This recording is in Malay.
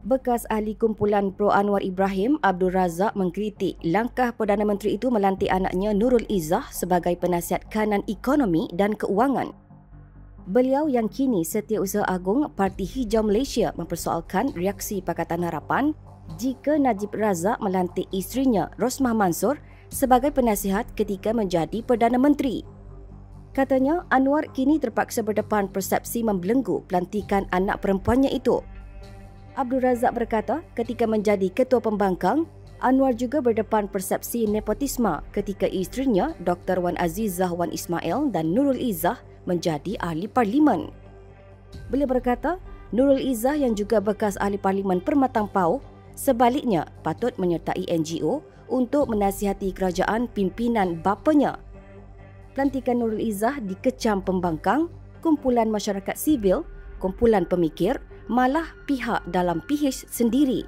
Bekas ahli kumpulan Pro Anwar Ibrahim, Abdul Razak mengkritik langkah Perdana Menteri itu melantik anaknya Nurul Izzah sebagai penasihat kanan ekonomi dan keuangan. Beliau yang kini Setiausaha Agung Parti Hijau Malaysia mempersoalkan reaksi Pakatan Harapan jika Najib Razak melantik isterinya Rosmah Mansur sebagai penasihat ketika menjadi Perdana Menteri. Katanya, Anwar kini terpaksa berdepan persepsi membelenggu pelantikan anak perempuannya itu. Abdul Razak berkata, ketika menjadi ketua pembangkang, Anwar juga berdepan persepsi nepotisme ketika isterinya Dr. Wan Azizah Wan Ismail dan Nurul Izzah menjadi ahli parlimen. Beliau berkata, Nurul Izzah yang juga bekas ahli parlimen Permatang Pau sebaliknya patut menyertai NGO untuk menasihati kerajaan pimpinan bapanya pelantikan Nurul Izzah dikecam pembangkang, kumpulan masyarakat sivil, kumpulan pemikir, malah pihak dalam PH sendiri